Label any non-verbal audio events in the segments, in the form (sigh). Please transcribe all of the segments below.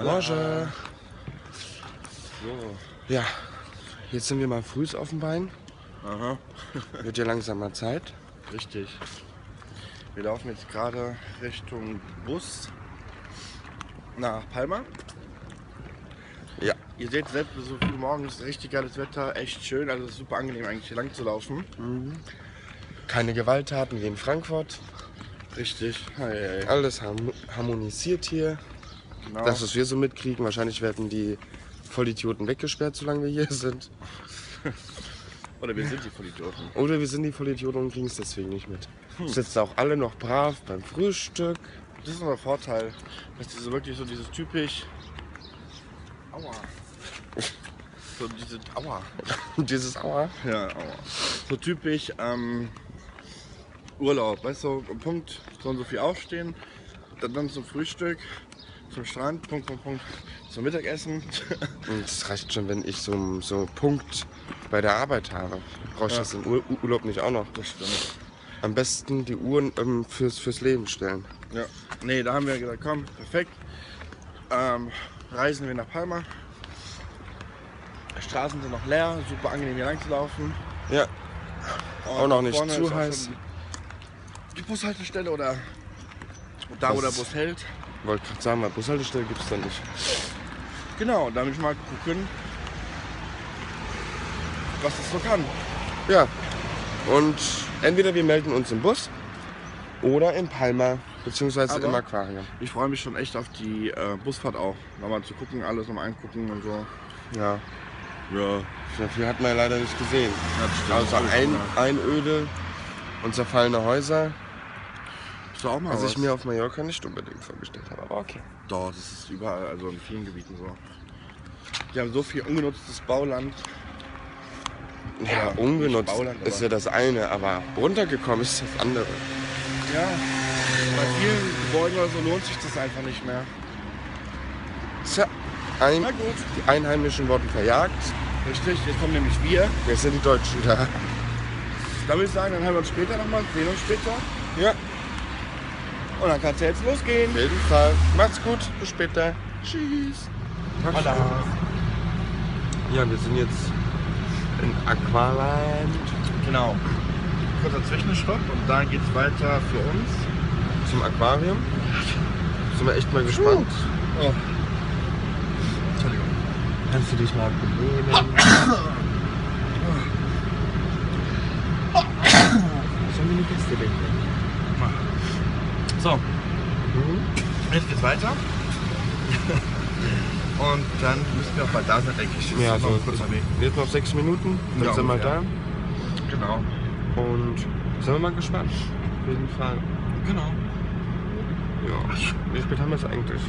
Roger. So. Ja, jetzt sind wir mal früh auf dem Bein. Aha. (laughs) Wird ja langsam mal Zeit. Richtig. Wir laufen jetzt gerade Richtung Bus nach Palma. Ja. Ihr seht selbst, so früh morgens ist richtig geiles Wetter, echt schön, also es ist super angenehm eigentlich hier lang zu laufen. Keine Gewalttaten wie in Frankfurt. Richtig. Hey, hey. Alles harm- harmonisiert hier. Genau. Das, was wir so mitkriegen. Wahrscheinlich werden die Vollidioten weggesperrt, solange wir hier sind. (laughs) Oder wir sind die Vollidioten. Oder wir sind die Vollidioten und kriegen es deswegen nicht mit. Sitzen auch alle noch brav beim Frühstück. Das ist unser Vorteil, dass diese wirklich so dieses typisch. Aua. So diese. Aua. (laughs) Dieses Aua. Ja, aua. So typisch ähm, Urlaub. Weißt du, Punkt so und so viel aufstehen, dann, dann zum Frühstück, zum Strand, Punkt, Punkt, Punkt, zum Mittagessen. (laughs) Und es reicht schon, wenn ich so, so einen Punkt bei der Arbeit habe. Brauche ich Ja. das im Ur Urlaub nicht auch noch. Das stimmt. Am besten die Uhren ähm, fürs, fürs Leben stellen. Ja. Nee, da haben wir gesagt, komm, perfekt. Ähm, reisen wir nach Palma. Die Straßen sind noch leer, super angenehm hier lang zu laufen. Ja, Und Auch noch nicht zu heiß. Die Bushaltestelle oder da, wo der Bus hält. Wollte gerade sagen, weil Bushaltestelle gibt es da nicht. Genau, da müssen wir mal gucken, was das so kann. Ja, und entweder wir melden uns im Bus oder in Palma, beziehungsweise Aber- im Aquarium. Ich freue mich schon echt auf die äh, Busfahrt auch. Nochmal zu gucken, alles nochmal angucken und so. Ja, Ja, so viel hat man ja leider nicht gesehen. das stimmt. Also ein, Einöde und zerfallene Häuser, Doch auch mal was was. ich mir auf Mallorca nicht unbedingt vorgestellt habe, aber okay. Doch, das ist überall, also in vielen Gebieten so. Die haben so viel ungenutztes Bauland. Ja, Oder ungenutzt Bauland, ist ja das eine, aber runtergekommen ist das andere. Ja, bei vielen Gebäuden oder so lohnt sich das einfach nicht mehr. Tja, ein, die Einheimischen wurden verjagt, Richtig, jetzt kommen nämlich wir. jetzt sind die Deutschen da. Dann würde ich sagen, dann hören wir uns später nochmal, sehen uns später. Ja, Und dann kann es ja jetzt losgehen. auf jeden Fall. Macht's gut, bis später. Tschüss. Hola. Ja, wir sind jetzt in Aqualand Genau. Kurzer Zwischenstopp und dann geht es weiter für uns. zum Aquarium. Sind wir echt mal gespannt. Oh. Entschuldigung. Kannst du dich mal benehmen? (coughs) Sollen wir die Gäste denken? So, Mhm. jetzt geht's weiter. (laughs) und dann müssen wir auch bald da sein, denke ich. Ja, Noch so ein kurzer Weg. jetzt noch sechs Minuten, dann Ja, sind wir ungefähr. da. Genau. Und sind wir mal gespannt. Auf jeden Fall. Genau. Ja. Wie spät haben wir es eigentlich?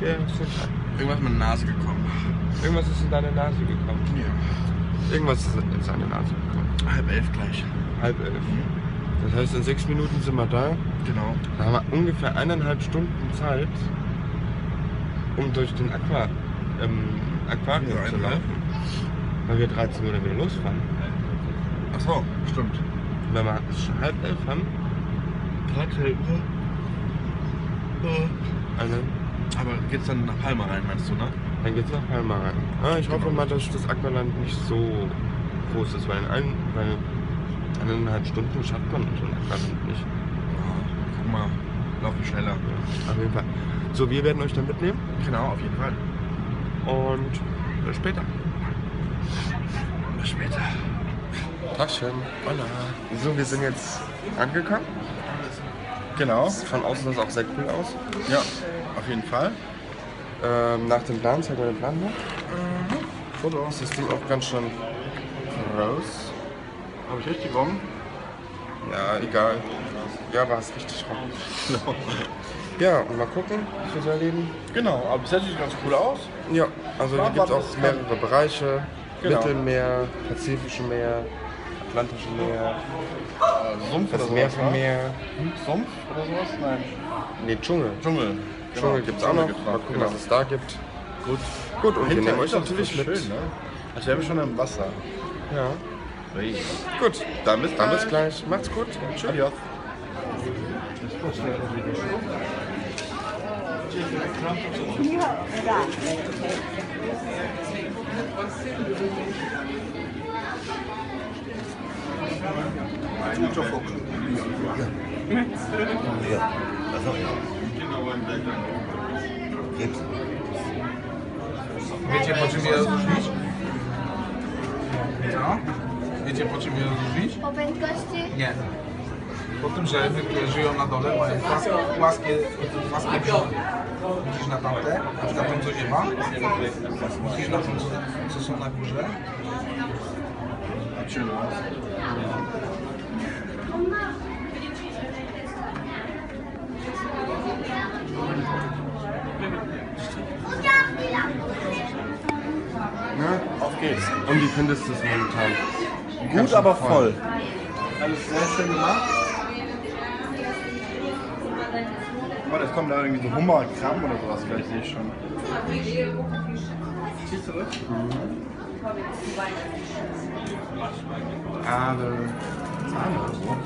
Ja, ist schon Irgendwas mit der Nase gekommen. Irgendwas ist in deine Nase gekommen. Ja. Irgendwas ist in seine Nase gekommen. Halb elf gleich. Halb elf. Das heißt, in sechs Minuten sind wir da. Genau. Da haben wir ungefähr eineinhalb Stunden Zeit, um durch den Aqua, ähm, Aquarium Ja, zu laufen. Weil wir 13 Uhr wieder losfahren. Ach so, stimmt. Wenn wir halb elf haben, Dreiviertel Uhr. also, Aber geht's dann nach Palma rein, meinst du, ne? dann geht's nach Palma rein. Ah, ich hoffe Genau. mal, dass das Aqualand nicht so groß ist, weil in weil eineinhalb Stunden schafft man so ein Aqualand nicht. Ja, guck mal, laufen schneller. Auf jeden Fall. So, wir werden euch dann mitnehmen Genau, auf jeden Fall. und bis später. Bis später. Taschen. Hola. So, wir sind jetzt angekommen. Genau. Von außen sah es auch sehr cool aus. Ja, auf jeden Fall. Ähm, nach dem Plan, zeig mal den Plan noch. Foto. Das Ding auch ganz schön groß. Habe ich richtig rum? Ja, egal. Ja, war es richtig rum. Ja, und mal gucken, was wir so erleben. Genau, aber bis jetzt sieht ganz cool aus. Ja, also hier gibt es auch mehrere Bereiche. Genau. Mittelmeer, Pazifische Meer, Atlantische Meer, Äh, Sumpf das oder Meer sowas, vom ne? Meer. Sumpf oder sowas? Nein. Nee, Dschungel. Dschungel. Dschungel gibt es auch noch. Mal gucken, genau. was es da gibt. Gut. Gut, und wir Hinter nehmen euch natürlich voll mit. Schön, ne? Als wären wir schon im Wasser. Ja. Gut, Dann bis dann bis gleich. Macht's gut. Tschüss. Adios. Jetzt. Wiecie po czym je rozróżnić? Co? Wiecie po czym je rozróżnić? Po prędkości? Nie. Po tym, że ryby, które żyją na dole mają płaskie, płaskie, płaskie brzuchy. Widzisz na tamte, na przykład tą co nie ma. Widzisz na tą co, co są na górze. Ne? Auf geht's. Und wie findest du es momentan? Gut, aber voll. Alles sehr schön gemacht. Oh, das kommt da irgendwie so Hummerkram oder sowas gleich, sehe ich schon. Ziehst Sahne oder so.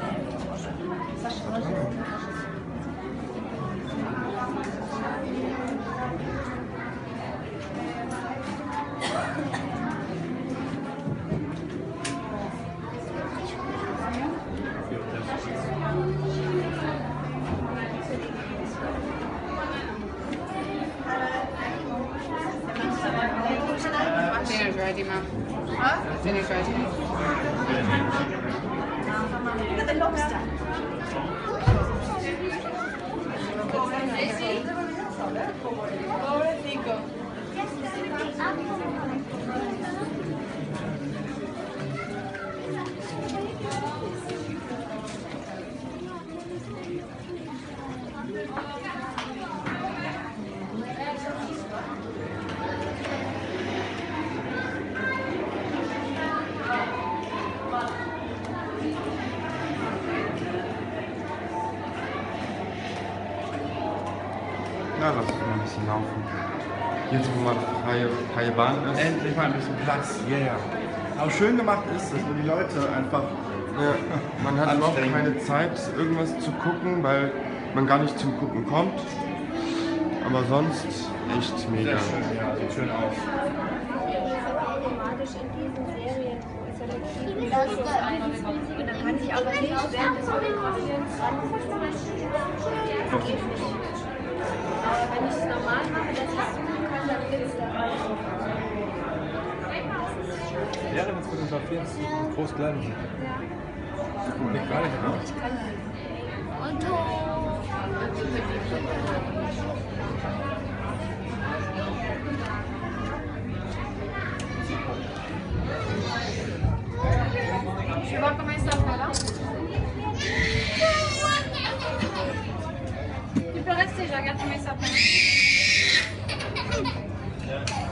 Bisschen laufen. Jetzt, wo mal freie, freie Bahn ist. Endlich mal ein bisschen Platz. Yeah. Aber schön gemacht ist es, wo die Leute einfach. Ja, man hat überhaupt keine Zeit, irgendwas zu gucken, weil man gar nicht zum Gucken kommt. Aber sonst echt mega. Sehr schön, ja, sieht schön aus. automatisch Aber wenn ich es normal mache, dass ich es suchen kann, dann geht es da rein. Während des Fotografierens groß klein. Nicht gar nicht, ne? Und Ci seja jogar também só pra... (laughs)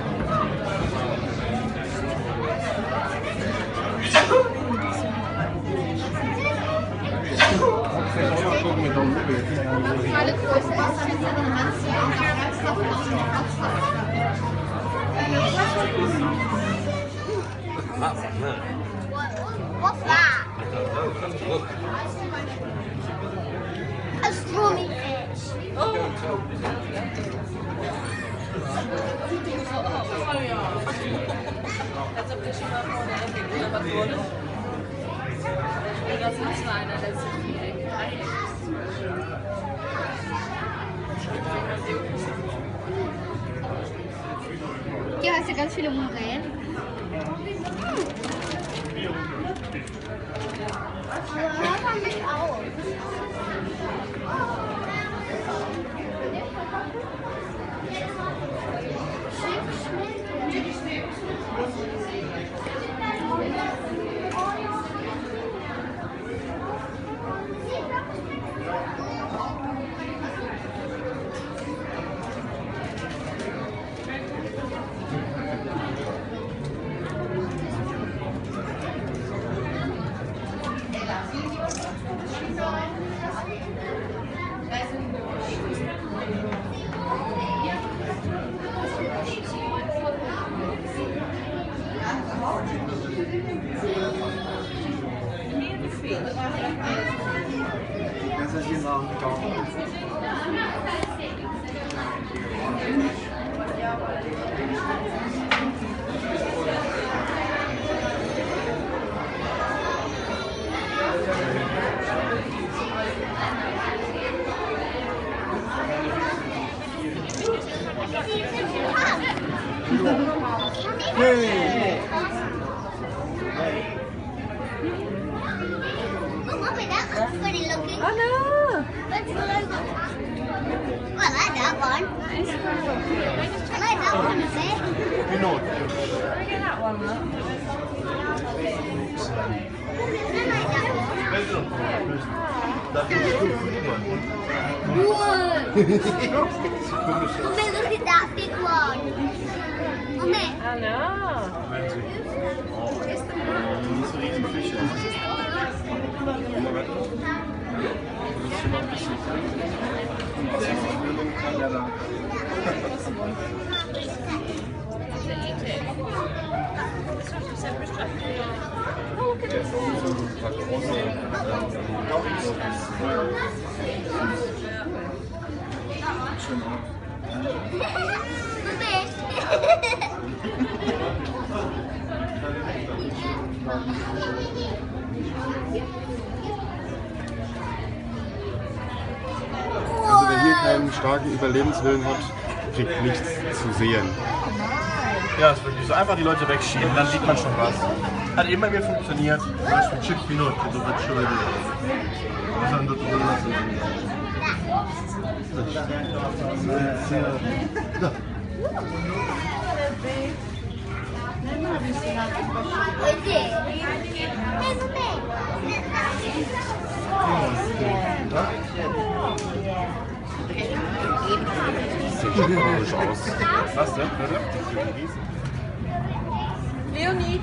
Alle Größen aussehen, sondern anziehen und die Kraftstoff aus dem Kraftstoff. Astronomy. Oh. Als ob der schon mal vorne angeht, aber vorne. Das ist zwar einer, der ist so. Dreieck Hier hast du ganz Não. Also wer hier keinen starken Überlebenswillen hat, kriegt nichts zu sehen. Ja, ist wirklich so. Einfach die Leute wegschieben, dann sieht man schon was. Hat eben bei mir funktioniert. Zum Beispiel Chip Pinot, so wird schon Was haben drin lassen? Is it? Hey, Sieht schon komisch aus. Was denn? Leonie!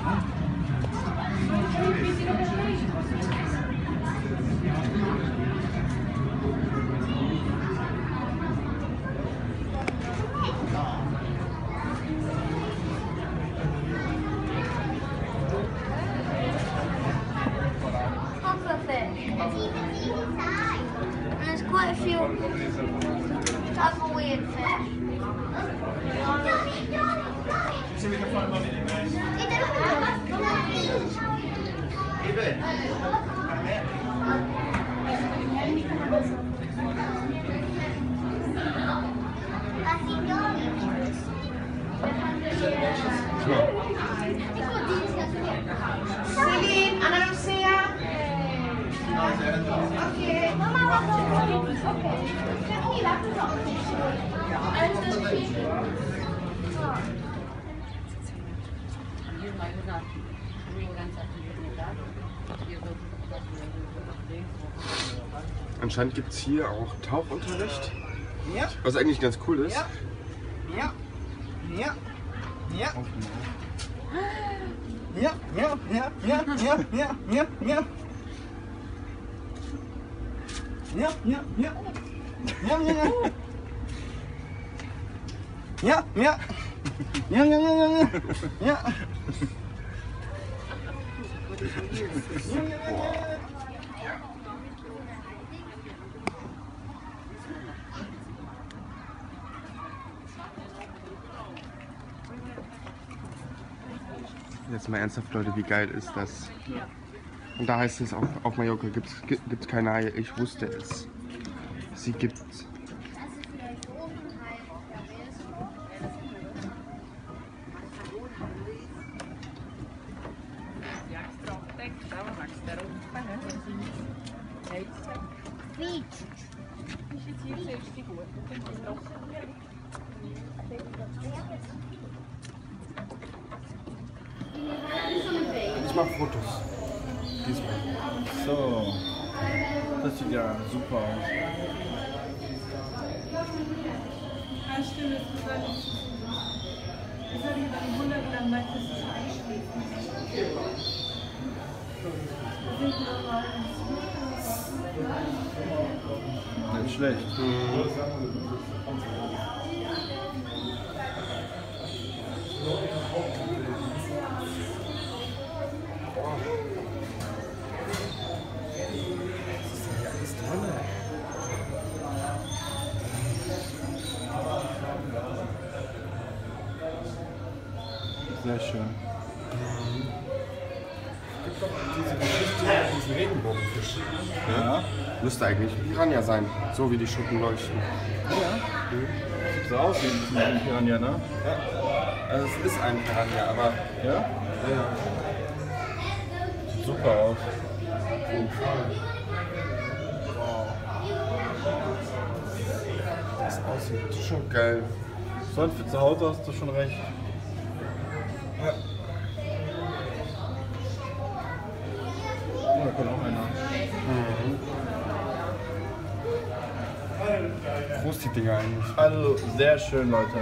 Anscheinend gibt es hier auch Tauchunterricht, Ja, was eigentlich ganz cool ist. ja, ja, ja, ja. Ja, ja, ja, ja, ja, ja, ja, ja. Ja, ja, ja. Ja, ja, ja. Ja, ja. Ja, ja, ja, ja, ja. Ja. Jetzt mal ernsthaft, Leute, wie geil ist das? Und da heißt es, auf, auf Mallorca gibt es keine Haie. Ich wusste es. Sie gibt's. Ich mache Fotos. Diesmal. So. Das sieht ja super aus. Nicht schlecht. Sehr schön. Diesen Regenbogenfisch. Ja. Müsste eigentlich ein Piranha sein. So wie die Schuppen leuchten. Sieht so aus wie ein Piranha, ne? Also es ist ein Piranha, aber Ja? ja. Sieht super aus. Auf jeden Fall. Wow. Das aussieht schon geil. Sonst für zu Hause hast du schon recht. Ja. Oh, da kommt auch einer. Dinger eigentlich. Also sehr schön, Leute.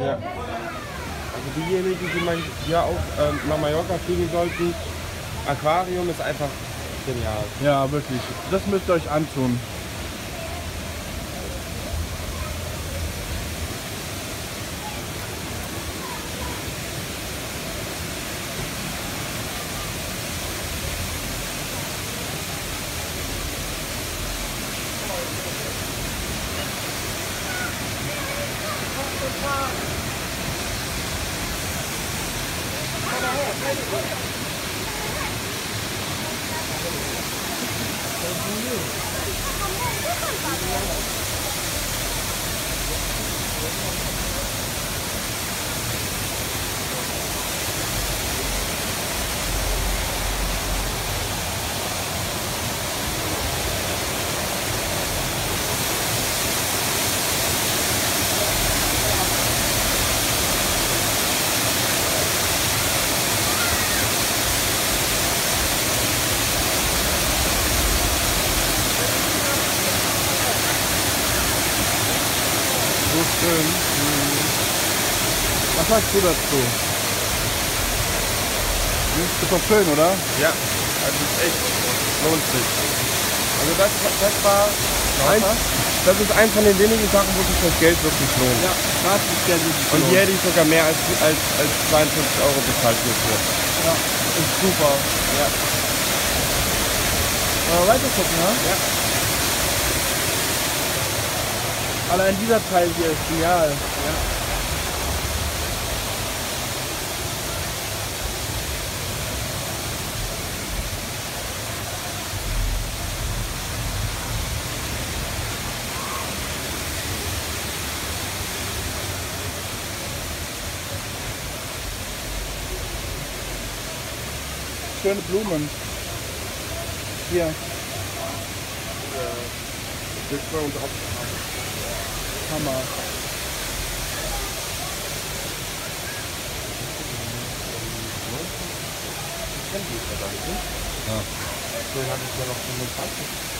Ja. Also diejenigen, die mal hier auch ähm, nach Mallorca fliegen sollten, Aquarium ist einfach genial. Ja, wirklich. Das müsst ihr euch antun. So schön. Was sagst du dazu? Ist doch schön, oder? Ja, also echt lohnt sich. Also das, das war eins, das ist eins von den wenigen Sachen, wo sich das Geld wirklich lohnt. Ja, das ist der wirklich Und hier hätte ich sogar mehr als, als, als 52 Euro bezahlt hierfür. Ja, ist super. Ja. Mal weiter gucken, ne? Ja. Allein dieser Teil hier ist genial. Ja. Schöne Blumen. Hier. Das war uns auch Hammer. Ja. Vorhin hatte ich ja noch 25.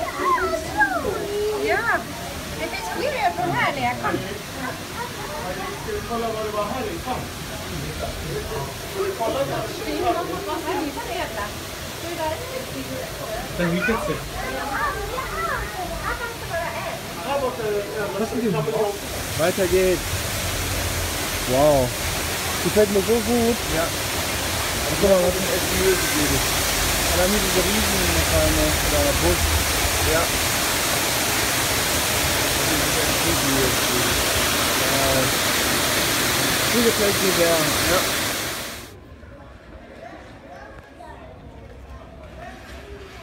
schon, oder? är för härliga. Kom. Dann wie geht's dir? Was ist denn? Weiter geht's. Wow. Gefällt mir so gut. Ja. Guck mal, was ist echt Mühe gegeben. Allein hier diese Riesenfalme oder Bus. Ja. Das ist Wow. Die gefällt mir sehr. Ja.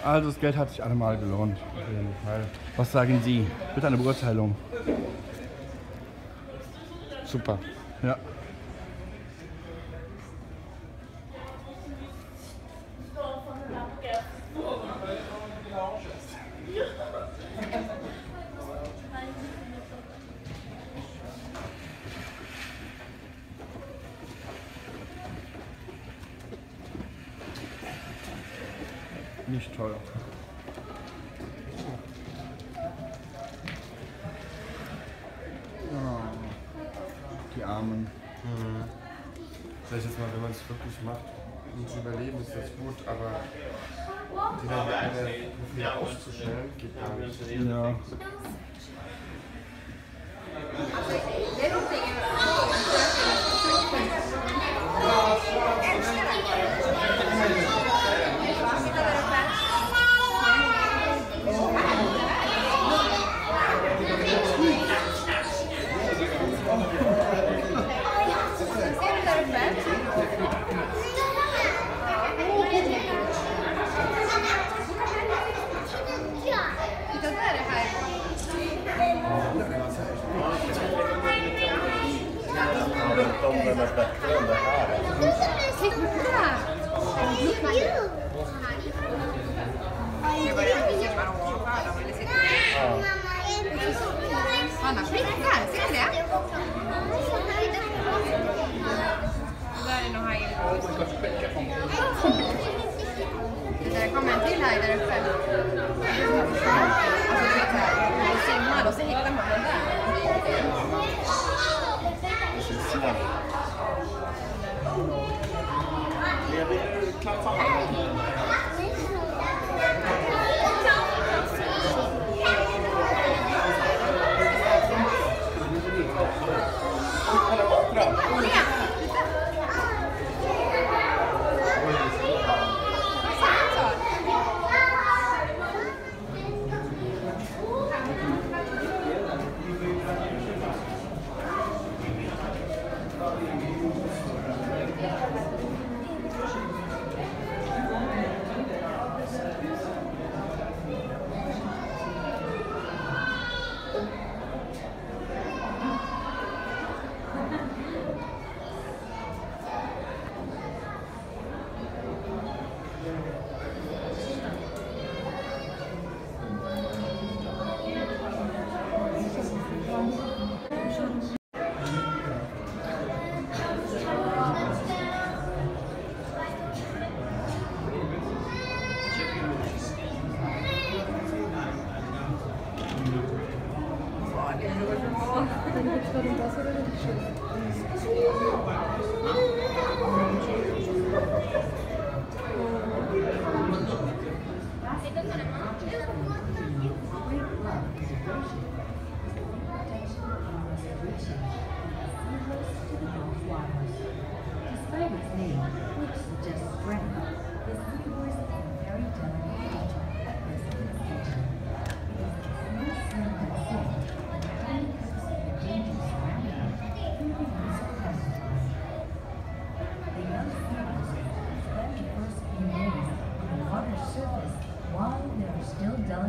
Also das Geld hat sich allemal gelohnt. Auf jeden Fall. Was sagen Sie? Bitte eine Beurteilung. Super. Ja. Nicht teuer. Oh, die Armen. Vielleicht jetzt mal, wenn man es wirklich macht, um zu überleben, ist das gut, aber die Profile auszustellen, geht gar nicht. Ja. inte om den är det ser ni det? Där är nog här Det kommer en till här där uppe. Alltså, man simmar och så hittar man den där. Despite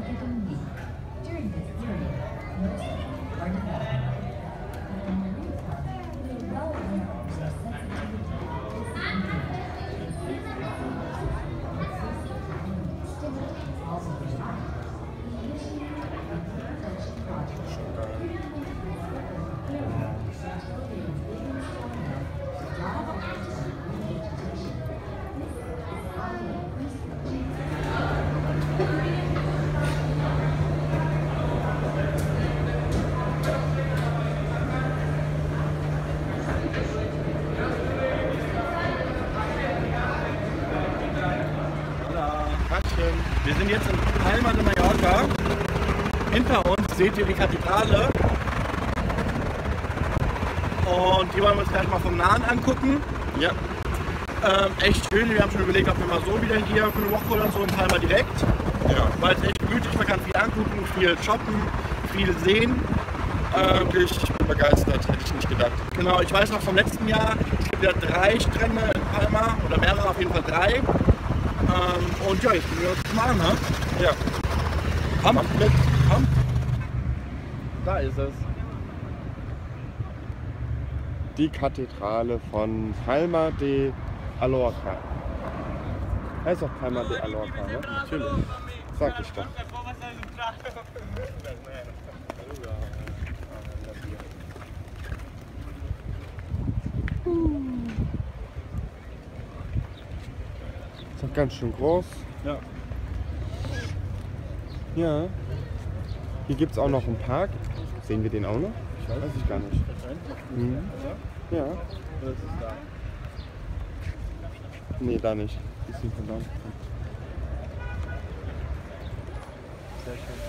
기 도합니. Seht ihr die Kathedrale. Und die wollen wir uns gleich mal vom Nahen angucken. Ja. Ähm, echt schön. Wir haben schon überlegt, ob wir mal so wieder hier für eine Woche oder so in Palma direkt. Ja. Weil es echt gemütlich, man kann viel angucken, viel shoppen, viel sehen. Ähm, Wirklich, ich bin begeistert, hätte ich nicht gedacht. Genau, ich weiß noch vom letzten Jahr, es gibt ja drei Strände in Palma, oder mehrere, auf jeden Fall drei. Ähm, und ja, jetzt gehen wir uns mal an, ne? Ja. Kommt mit, kommt. Da ist es. Die Kathedrale von Palma de Allorca. Heißt doch Palma de Allorca, ne? Natürlich. Sag ich doch. Ist doch ganz schön groß. Ja. Ja. Hier gibt es auch noch einen Park. Sehen wir den auch noch? Ich weiß, ich gar nicht. Mhm. Ja. Das ist da. Nee, da nicht. Die sind von da. Sehr schön.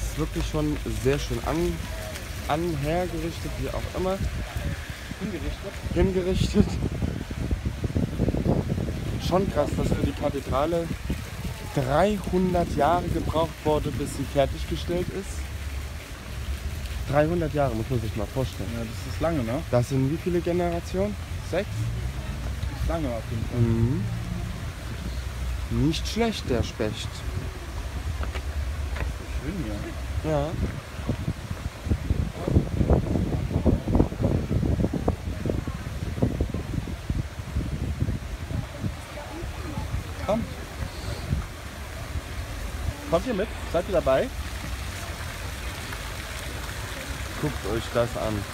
ist wirklich schon sehr schön an, an hergerichtet, wie auch immer. Hingerichtet. Hingerichtet. Schon krass, dass für die Kathedrale 300 Jahre gebraucht wurde, bis sie fertiggestellt ist. 300 Jahre, muss man sich mal vorstellen. Ja, das ist lange, ne? Das sind wie viele Generationen? Sechs? Das ist lange auf jeden Fall. Mhm. Nicht schlecht, der Specht. Schön hier. Ja. Kommt ihr mit? Seid ihr dabei? Guckt euch das an.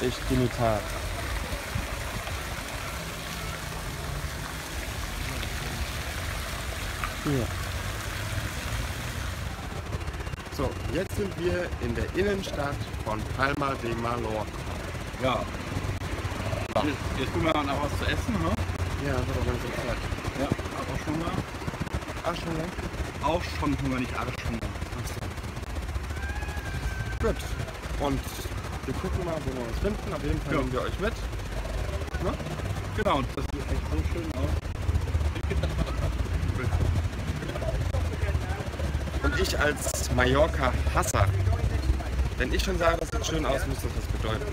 Echt genital. Hier. So, jetzt sind wir in der Innenstadt von Palma de Mallorca. Ja. Jetzt, jetzt gucken wir mal nach was zu essen, ne? Ja, wird auch langsam Zeit. Ja, auch schon mal. Ach, schon lang? Auch schon Hunger, nicht mal. Gut. Und wir gucken mal, wo wir uns finden. Auf jeden Fall Ja. nehmen wir euch mit. Genau, und das sieht echt so schön aus. Und ich als Mallorca-Hasser, wenn ich schon sage, das sieht schön aus, muss das was bedeuten.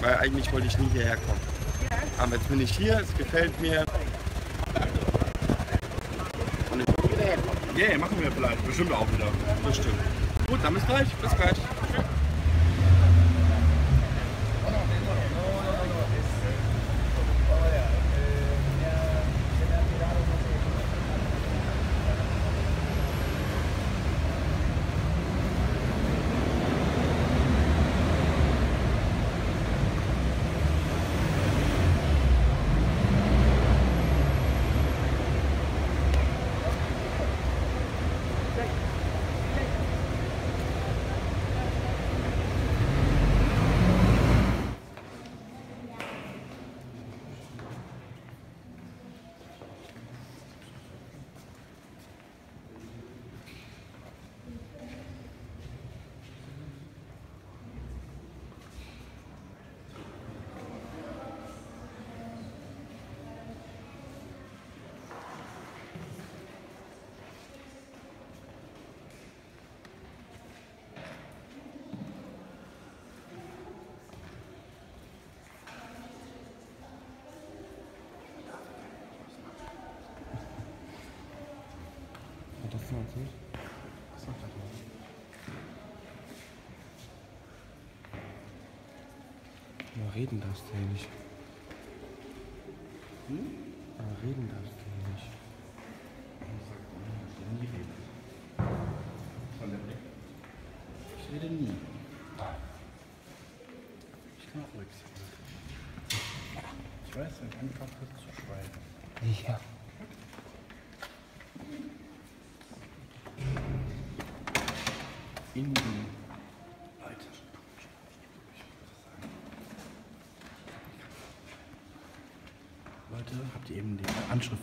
Weil eigentlich wollte ich nie hierher kommen. Aber jetzt bin ich hier, es gefällt mir. Und ich will wieder herkommen. Yeah, machen wir vielleicht. Bestimmt auch wieder. Bestimmt. Gut, dann bis gleich. Bis gleich. Hat das noch erzählt? Aber reden darfst du ja nicht. Aber reden darfst du ja nicht. Ich rede nie. Ich kann auch ruhig sein. Ich weiß, wenn einfach wird zu schweigen. Ja. In die Leute. Leute, habt ihr eben die Anschrift,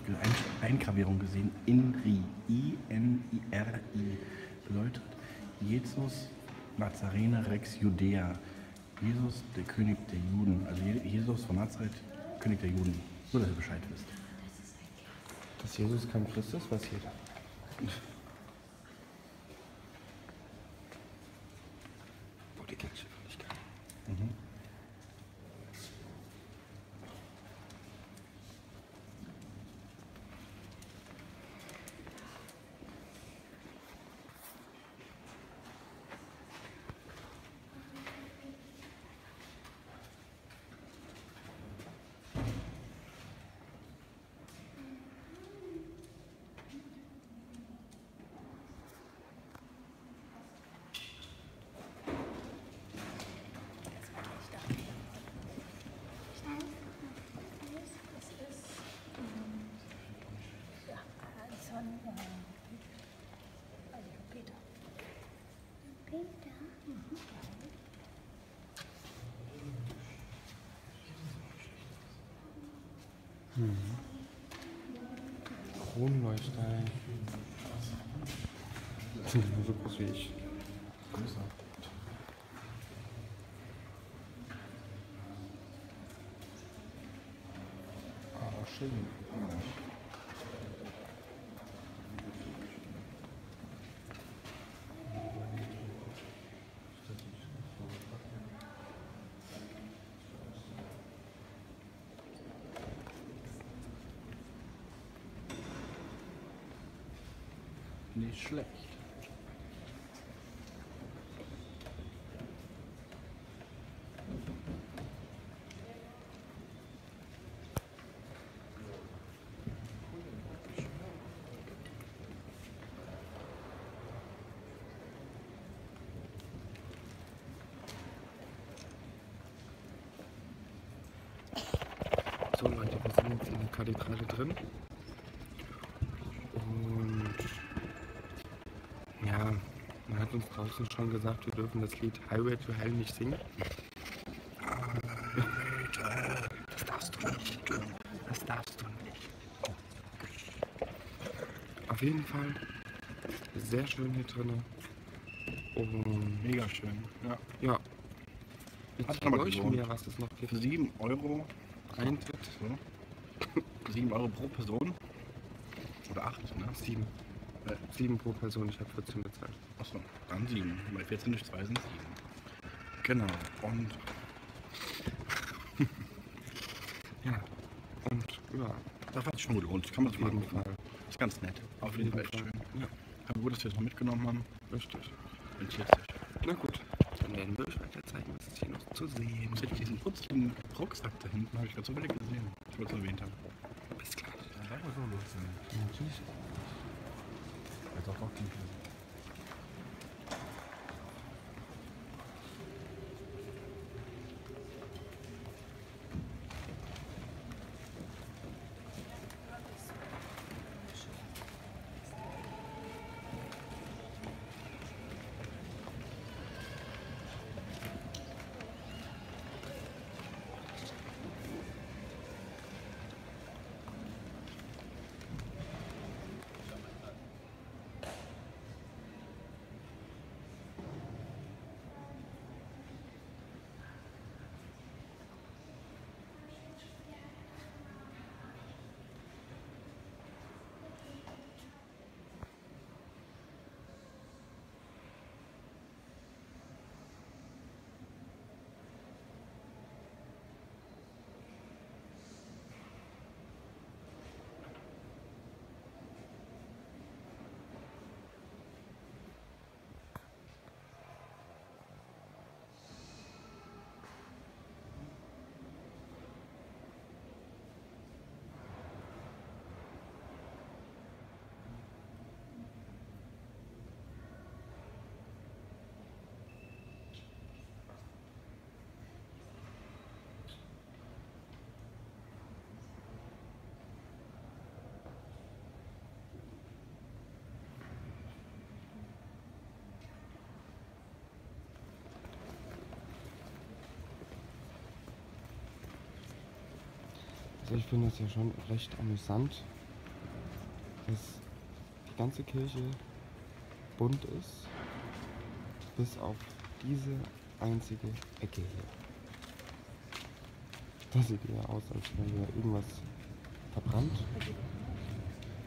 Eingravierung gesehen? INRI. I-N-I-R-I. Bedeutet Jesus Nazarener Rex Judäa. Jesus, der König der Juden. Also Je- Jesus von Nazareth, König der Juden. Nur, dass ihr Bescheid wisst. Dass Jesus kein Christ ist, weiß (laughs) jeder. Boah, die Gletscher finde ich geil. Kronleuchter. Die sind genauso groß wie ich. Größer. Aber schön. Schlecht. So Leute, wir sind jetzt in der Kathedrale drin. Und ja, man hat uns draußen schon gesagt, wir dürfen das Lied Highway to Hell nicht singen. Das darfst du nicht. Das darfst du nicht. Auf jeden Fall sehr schön hier drin. Und Mega schön. Ja. ja, jetzt Hat gelohnt. mir, was es noch gibt. Für 7 Euro Eintritt So. 7 Euro pro Person. Oder 8, ne? 7. Äh, 7 pro Person, ich habe 14 bezahlt. Achso, dann 7. Bei 14 durch 2 sind 7. Genau. Und (laughs) Ja. Und ja, das hat sich schon gelohnt. Kann man sich mal jeden. Fall. Ist ganz nett. Auf jeden Fall echt schön. Ja, Aber gut, dass wir es noch mitgenommen haben. richtig. Rentiert sich. Na gut, dann werden wir euch weiter zeigen, was es hier noch zu sehen Muss ich diesen putzlichen Rucksack da hinten, habe ich gerade zufällig gesehen. Ich wollte es erwähnt haben. Bis gleich. Da muss so los sein. Natürlich. Jetzt auch noch nicht. Also ich finde es ja schon recht amüsant, dass die ganze Kirche bunt ist, bis auf diese einzige Ecke hier. Das sieht ja aus, als wäre hier irgendwas verbrannt.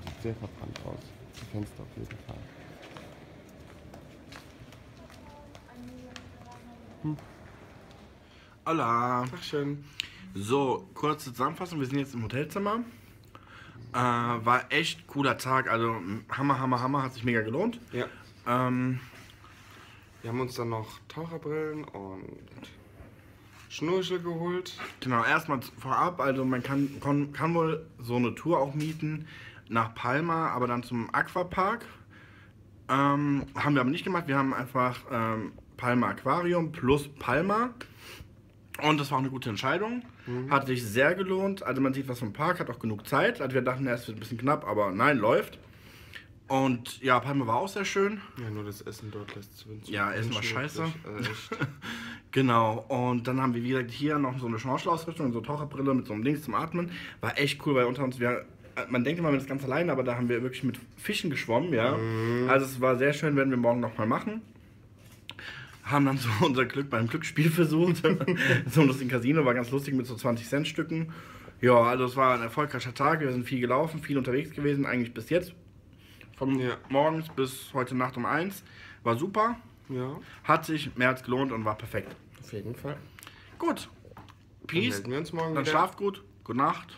Sieht sehr verbrannt aus. Die Fenster auf jeden Fall. Hola. Dankeschön. So, kurze Zusammenfassung. Wir sind jetzt im Hotelzimmer. Äh, war echt cooler Tag. Also Hammer, Hammer, Hammer. Hat sich mega gelohnt. Ja. Ähm, Wir haben uns dann noch Taucherbrillen und Schnurchel geholt. genau, erstmal vorab. Also man kann, kann, kann wohl so eine Tour auch mieten nach Palma, aber dann zum Aquapark. Ähm, haben wir aber nicht gemacht. Wir haben einfach ähm, Palma Aquarium plus Palma. Und das war auch eine gute Entscheidung. Hat sich sehr gelohnt. Also man sieht was vom Park, hat auch genug Zeit. Also wir dachten, erst wird ein bisschen knapp, aber nein, läuft. Und ja, Palma war auch sehr schön. Ja, nur das Essen dort lässt zu wünschen. Ja, Essen war scheiße. wirklich, echt. (laughs) Genau, und dann haben wir, wie gesagt, hier noch so eine Schnorchelausrüstung, so eine Taucherbrille mit so einem Dings zum Atmen. War echt cool, weil unter uns, wir, man denkt immer, man ist ganz alleine, aber da haben wir wirklich mit Fischen geschwommen, ja. Also es war sehr schön, werden wir morgen nochmal machen. Haben dann so (laughs) unser Glück beim Glücksspiel versucht. (laughs) so das Casino war ganz lustig mit so 20 Cent Stücken. Ja, also es war ein erfolgreicher Tag. Wir sind viel gelaufen, viel unterwegs gewesen, eigentlich bis jetzt. Von Ja. morgens bis heute Nacht um eins. War super. ja, Hat sich mehr als gelohnt und war perfekt. auf jeden Fall. Gut. Dann Peace. melden wir uns morgen Dann wieder. schlaft gut. Gute Nacht.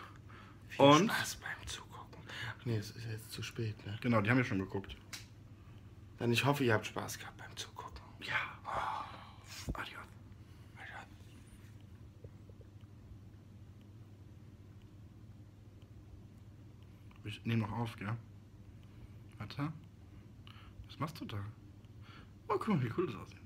Viel Und? Spaß beim Zugucken. Ach nee, es ist jetzt zu spät, ne? Genau, die haben ja schon geguckt. Dann ich hoffe, ihr habt Spaß gehabt beim Zugucken. Ja. Adios. Ich nehme noch auf, gell? Warte. Was machst du da? Oh, guck mal, wie cool das aussieht.